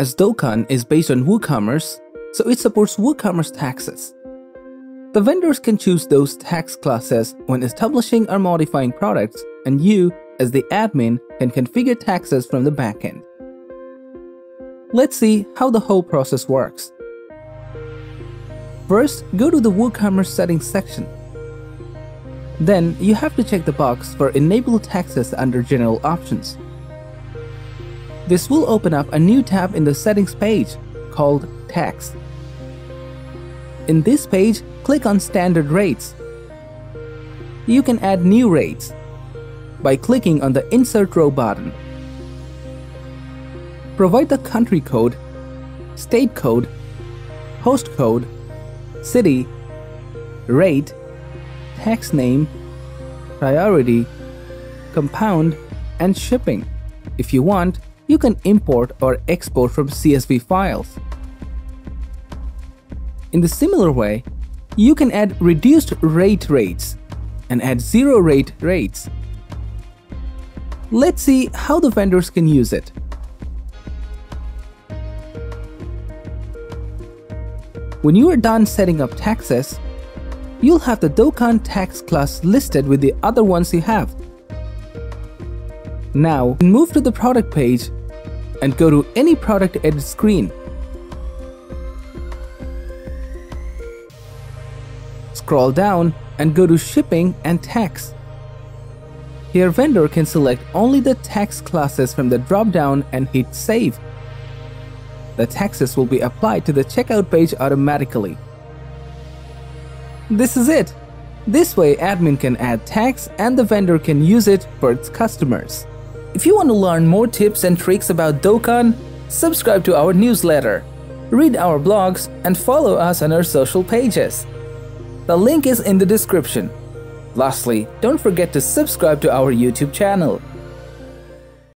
as Dokan is based on WooCommerce, so it supports WooCommerce taxes. The vendors can choose those tax classes when establishing or modifying products, and you, as the admin, can configure taxes from the backend. Let's see how the whole process works. First, go to the WooCommerce settings section. Then, you have to check the box for Enable Taxes under General Options. This will open up a new tab in the settings page called Tax. In this page, click on Standard Rates. You can add new rates by clicking on the Insert Row button. Provide the country code, state code, post code, city, rate, tax name, priority, compound, and shipping. If you want, you can import or export from CSV files. In the similar way, you can add reduced rate rates and add zero rate rates. Let's see how the vendors can use it. When you are done setting up taxes, you'll have the Dokan tax class listed with the other ones you have. Now, move to the product page and go to any product edit screen. Scroll down and go to shipping and tax. Here vendor can select only the tax classes from the drop-down and hit save. The taxes will be applied to the checkout page automatically. This is it. This way admin can add tax and the vendor can use it for its customers. If you want to learn more tips and tricks about Dokan, subscribe to our newsletter, read our blogs, and follow us on our social pages. The link is in the description. Lastly, don't forget to subscribe to our YouTube channel.